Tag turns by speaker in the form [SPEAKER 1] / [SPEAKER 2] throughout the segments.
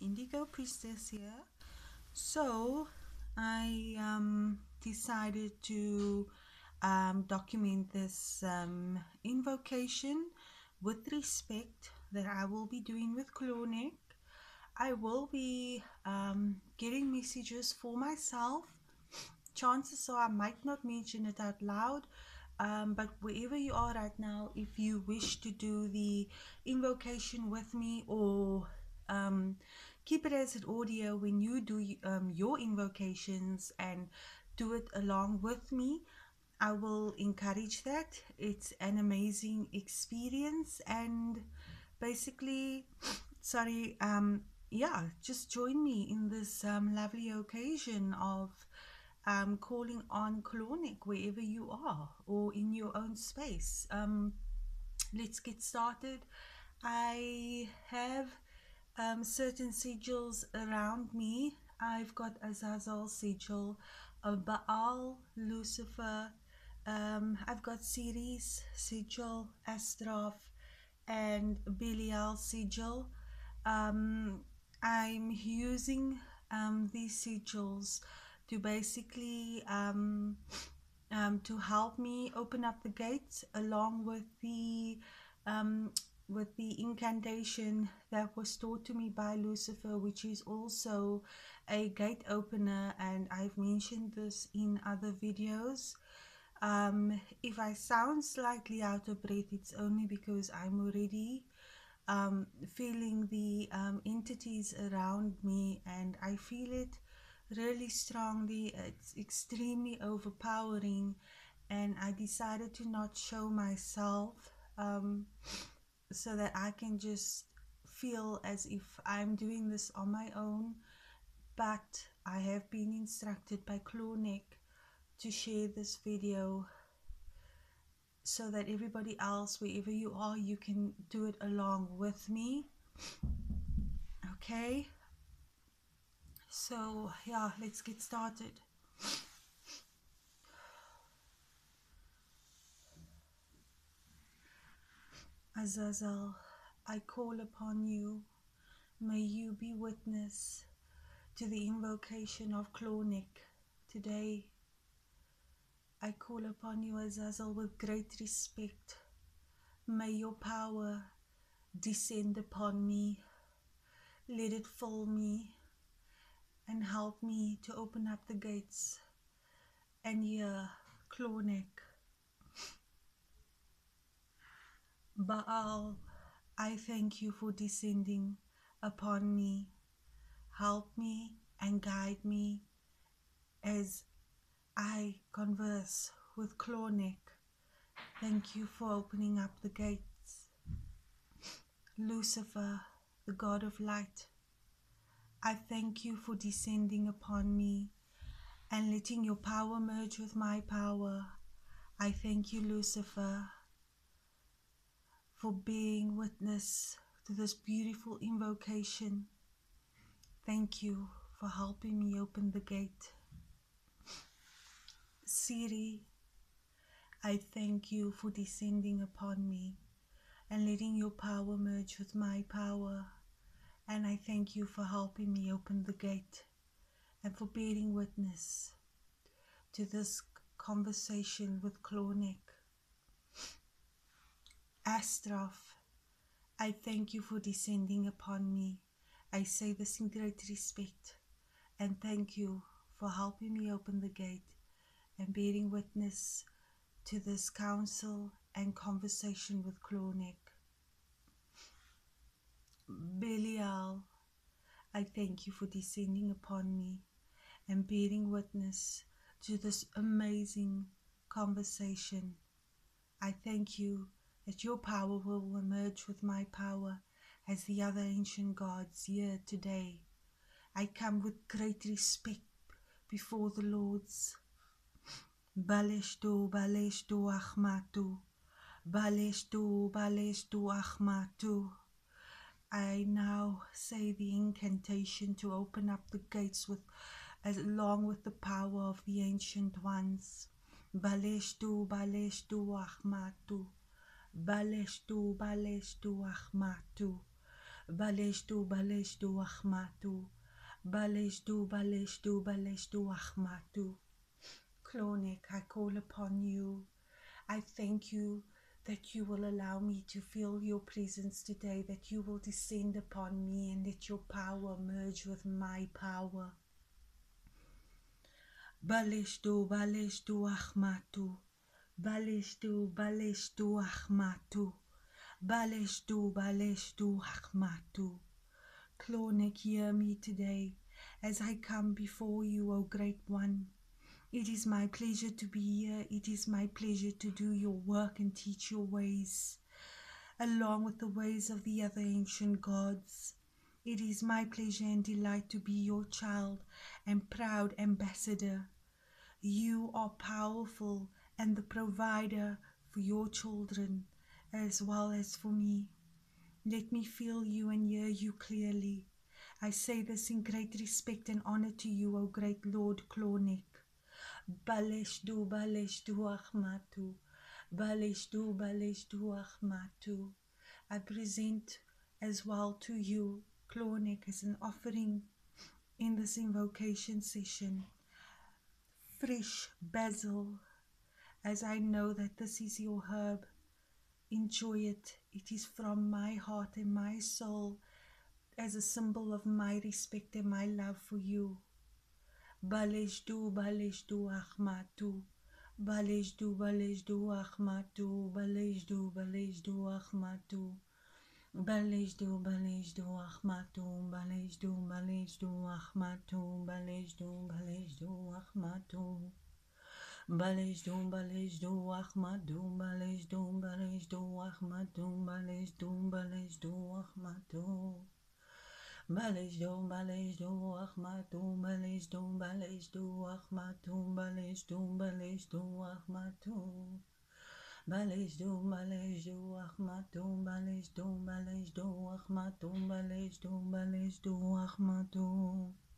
[SPEAKER 1] Indigo Priestess here. So I um, decided to um, document this um, invocation with respect that I will be doing with Clauneck. I will be um, getting messages for myself. Chances are I might not mention it out loud, um, but wherever you are right now, if you wish to do the invocation with me or um, keep it as an audio when you do um, your invocations and do it along with me, I will encourage that. It's an amazing experience and basically, sorry, um, yeah, just join me in this um, lovely occasion of um, calling on Clauneck wherever you are or in your own space. Um, let's get started. I have um, certain sigils around me. I've got Azazel sigil, a Baal, Lucifer. Um, I've got Seere's sigil, Astaroth, and Belial sigil. Um, I'm using um, these sigils to basically um, um, to help me open up the gates along with the with the incantation that was taught to me by Lucifer, which is also a gate opener, and I've mentioned this in other videos. Um, if I sound slightly out of breath, it's only because I'm already um, feeling the um, entities around me, and I feel it really strongly. It's extremely overpowering, and I decided to not show myself um, so that I can just feel as if I'm doing this on my own. But I have been instructed by Clauneck to share this video so that everybody else, wherever you are, you can do it along with me. Okay. So, yeah, let's get started. Azazel, I call upon you. May you be witness to the invocation of Clauneck today. I call upon you, Azazel, with great respect. May your power descend upon me. Let it fill me and help me to open up the gates and hear Clauneck. Baal, I thank you for descending upon me. Help me and guide me as I converse with Clauneck. Thank you for opening up the gates. Lucifer, the God of light, I thank you for descending upon me and letting your power merge with my power. I thank you, Lucifer, for being witness to this beautiful invocation. Thank you for helping me open the gate. Seere, I thank you for descending upon me and letting your power merge with my power. And I thank you for helping me open the gate and for bearing witness to this conversation with Clauneck. Astaroth, I thank you for descending upon me. I say this in great respect and thank you for helping me open the gate and bearing witness to this counsel and conversation with Clauneck. Belial, I thank you for descending upon me and bearing witness to this amazing conversation. I thank you that your power will emerge with my power as the other ancient gods here today. I come with great respect before the Lords. Baleshtu, Baleshtu, Achmatu, Baleshtu, Baleshtu, Achmatu. I now say the incantation to open up the gates with as along with the power of the ancient ones. Baleshtu, Baleshtu, Ahmatu. Baleshtu, Baleshtu, Ahmatu. Baleshdu, baleshdu, achmatu. Baleshdu, baleshdu, baleshdu, achmatu. Clauneck, I call upon you. I thank you that you will allow me to feel your presence today, that you will descend upon me and let your power merge with my power. Baleshdu, baleshdu, achmatu. Baleshdu, baleshdu, achmatu. Baleshdu, baleshdu, achmatu. Clauneck, hear me today as I come before you, O Great One. It is my pleasure to be here. It is my pleasure to do your work and teach your ways, along with the ways of the other ancient gods. It is my pleasure and delight to be your child and proud ambassador. You are powerful and the provider for your children as well as for me. Let me feel you and hear you clearly. I say this in great respect and honor to you, O great Lord Clauneck. Baleshdu, baleshdu, achmatu. Baleshdu, baleshdu, achmatu. I present as well to you, Clauneck, as an offering in this invocation session. Fresh basil, as I know that this is your herb. Enjoy it. It is from my heart and my soul as a symbol of my respect and my love for you. Baleshdu, baleshdu, achmatu. Baleshdu, baleshdu, achmatu. Balej doom, balej do, Ahmad doom, balej doom, balej do, Ahmad doom, balej doom, balej do, Ahmad doom. Balej doom, balej do, Ahmad doom, balej doom, balej do, Ahmad doom, balej doom, balej do, Ahmad doom. Balej doom, balej do, Ahmad doom, balej doom, balej doom, Ahmad doom, balej doom, balej doom, Ahmad doom.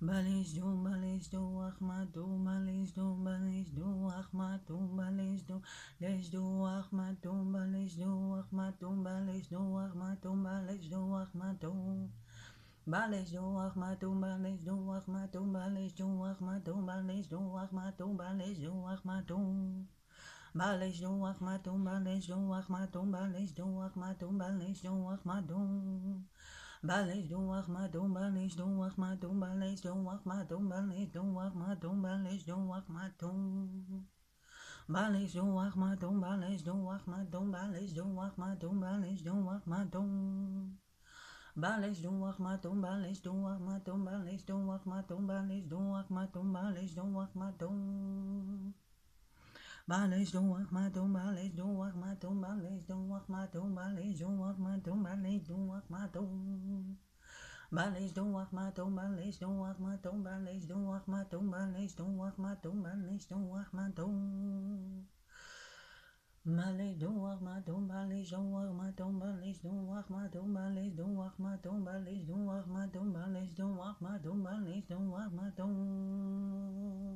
[SPEAKER 1] Balish do, balish do, Ahmad do, balish do, balish do, Ahmad do, balish do, lish do, Ahmad do, balish do, Ahmad do, balish do, Ahmad do, balish do, Ahmad do. Balish do, Ahmad do, balish do, Ahmad do, balish do, Ahmad do, balish do, Ahmad do, balish do, Ahmad do. Balish do, Ahmad do, balish do, Ahmad do, do, Ahmad do, do, Ahmad do. Ballet, don't walk my, don't ballet, don't walk my, don't ballet, don't walk my, don't ballet, don't walk my, don't ballet, don't walk my, don't. Ballet, don't walk my, don't ballet, don't walk my, don't ballet, don't walk my, don't ballet, don't walk my, don't. Ballet, don't walk my, don't ballet, don't walk my, don't ballet, don't walk my, don't ballet, don't walk my, don't ballet, don't walk my, don't my legs, don't walk my, don't my legs, don't walk my, don't my legs, don't walk my, don't my legs, don't walk my, don't my legs, don't walk my, don't. My legs don't walk my, don't my legs, don't walk my, don't my legs, don't walk my, don't my legs, don't walk my, don't my legs, don't walk my, don't. My legs don't walk my, don't my legs, don't walk my, don't my legs, don't walk my, don't my legs, don't walk my, don't my legs, don't walk my, don't my legs, don't walk my, don't my legs, don't walk my, don't.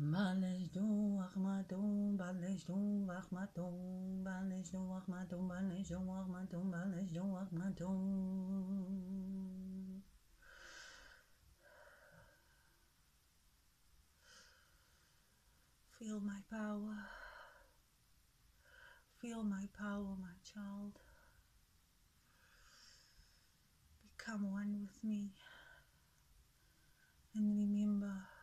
[SPEAKER 1] Balejum, Ahmadum, Balejum, Ahmadum, Balejum, Ahmadum, Balejum, Ahmadum, Balejum, Ahmadum. Feel my power. Feel my power, my child. Become one with me. And remember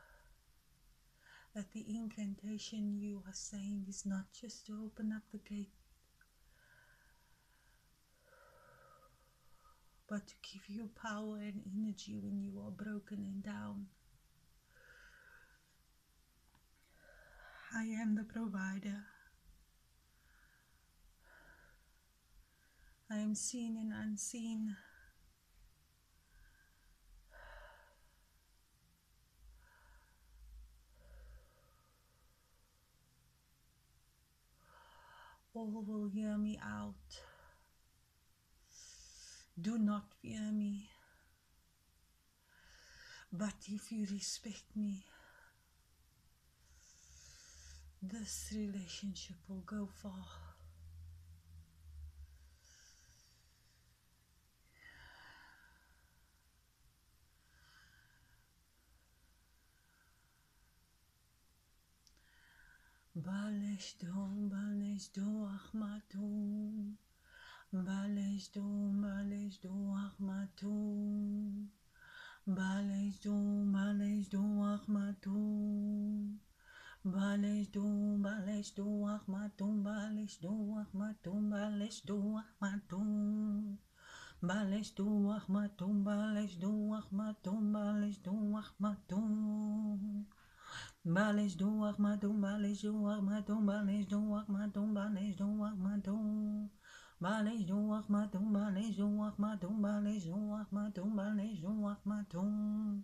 [SPEAKER 1] that the incantation you are saying is not just to open up the gate, but to give you power and energy when you are broken and down. I am the provider. I am seen and unseen. All will hear me out. Do not fear me. But if you respect me, this relationship will go far. Baleshtum, baleshtum, achmatum. Baleshtum, baleshtum, achmatum. Baleshtum, baleshtum, achmatum. Baleshtum, baleshtum, achmatum, baleshtum, achmatum, baleshtum, achmatum. Baleshtum, achmatum, baleshtum, achmatum, baleshtum, achmatum. Balish do akmatum, balish do akmatum, balish do akmatum, balish do akmatum. Balish do akmatum, balish do akmatum, balish do akmatum, balish do akmatum.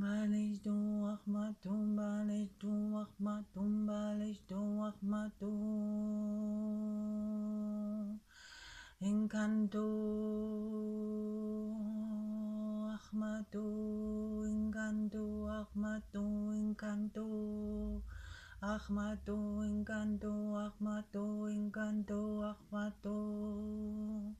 [SPEAKER 1] Balish do akmatum, balish do akmatum, balish do akmatum. Encanto, Ahmadu, Encanto, Ahmadu, Encanto, Ahmadu, Encanto, Ahmadu, Encanto, Ahmadu.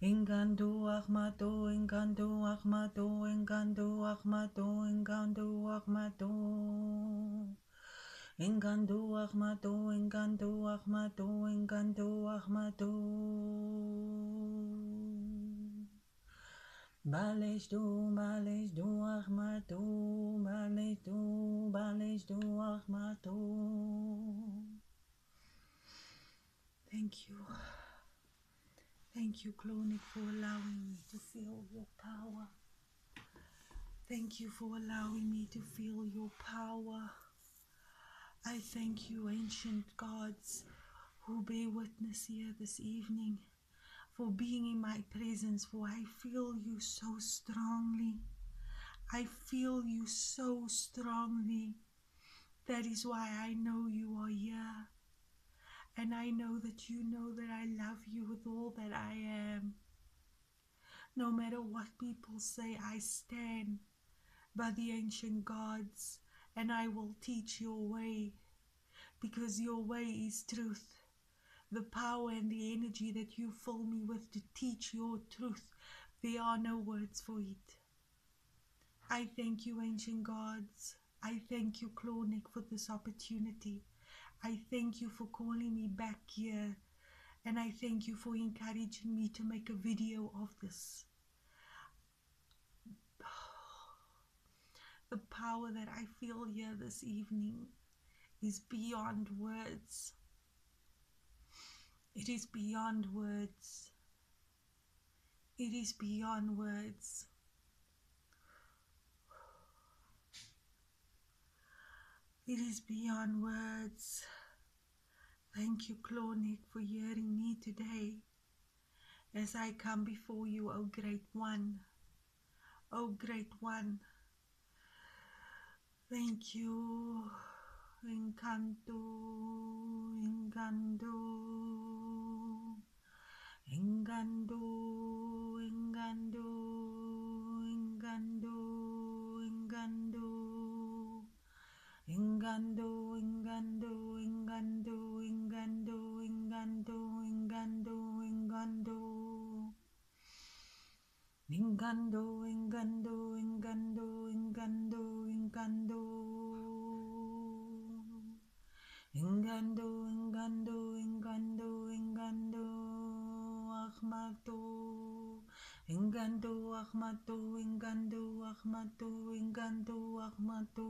[SPEAKER 1] Encanto, Ahmadu, Encanto, Ahmadu, Encanto, Ahmadu, Encanto, Ahmadu. Encanto, Ahmadu, Encanto, Ahmadu, Encanto, Ahmadu. Balish do, balish do, Ahmadu, balish do, balish do, Ahmadu. Thank you. Thank you, Clauneck, for allowing me to feel your power. Thank you for allowing me to feel your power. I thank you, ancient gods, who bear witness here this evening, for being in my presence, for I feel you so strongly. I feel you so strongly. That is why I know you are here. And I know that you know that I love you with all that I am. No matter what people say, I stand by the ancient gods and I will teach your way because your way is truth. The power and the energy that you fill me with to teach your truth, there are no words for it. I thank you, ancient gods. I thank you, Clauneck, for this opportunity. I thank you for calling me back here, and I thank you for encouraging me to make a video of this. The power that I feel here this evening is beyond words. It is beyond words. It is beyond words. It is beyond words. Thank you, Clauneck, for hearing me today as I come before you, O Great One. O Great One. Thank you. Encanto, encanto, Engando, engando, engando, engando, engando. Engando, engando, engando, engando. Ahmado. Engando, Ahmado, engando, Ahmado, engando, Ahmado.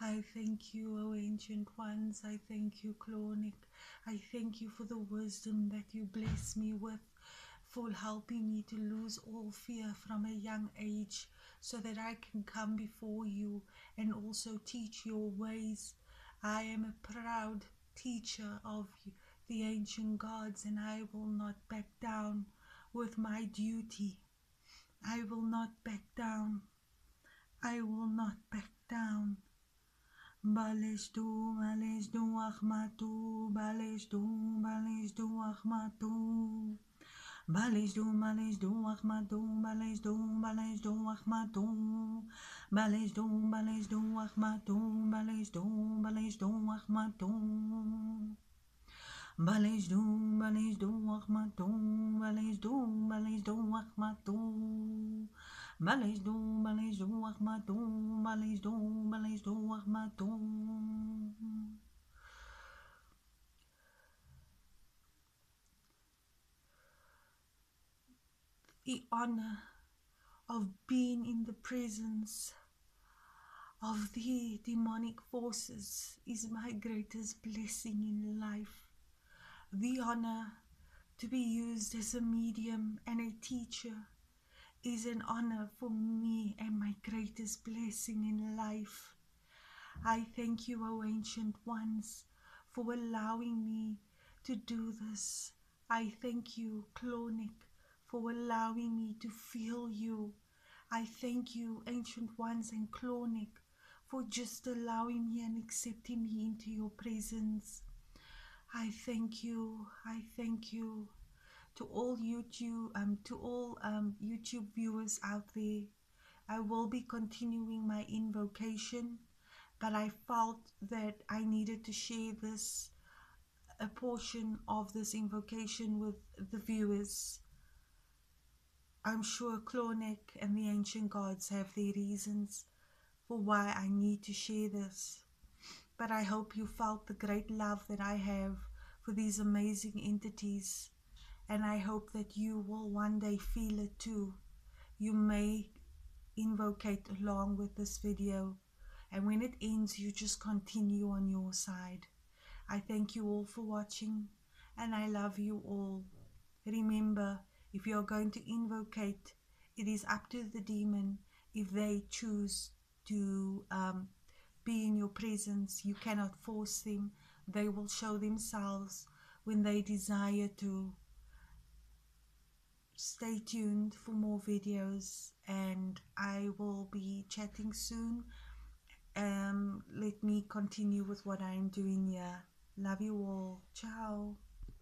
[SPEAKER 1] I thank you, O ancient ones. I thank you, Clauneck. I thank you for the wisdom that you bless me with, for helping me to lose all fear from a young age, so that I can come before you and also teach your ways. I am a proud teacher of the ancient gods, and I will not back down with my duty. I will not back down. I will not back down. Baleshdu, baleshdu, achmatu, baleshdu, baleshdu, achmatu. Baleshdu, baleshdu, achmatu, baleshdu, baleshdu, achmatu. Baleshdu, baleshdu, achmatu, baleshdu, baleshdu, achmatu. Balej doom, balej doom, achmatum, balej doom, balej doom, achmatum. Maleis do, The honor of being in the presence of the demonic forces is my greatest blessing in life. The honor to be used as a medium and a teacher is an honor for me and my greatest blessing in life. I thank you, O ancient ones, for allowing me to do this. I thank you, Clauneck, for allowing me to feel you. I thank you, ancient ones and Clauneck, for just allowing me and accepting me into your presence. I thank you. I thank you to all YouTube um to all um YouTube viewers out there. I will be continuing my invocation, but I felt that I needed to share this a portion of this invocation with the viewers. I'm sure Clauneck and the ancient gods have their reasons for why I need to share this. But I hope you felt the great love that I have for these amazing entities, and I hope that you will one day feel it too. You may invocate along with this video, and when it ends, you just continue on your side. I thank you all for watching, and I love you all. Remember, if you are going to invocate, it is up to the demon if they choose to um, be in your presence. You cannot force them. They will show themselves when they desire to. Stay tuned for more videos and I will be chatting soon. Um, let me continue with what I am doing here. Love you all. Ciao.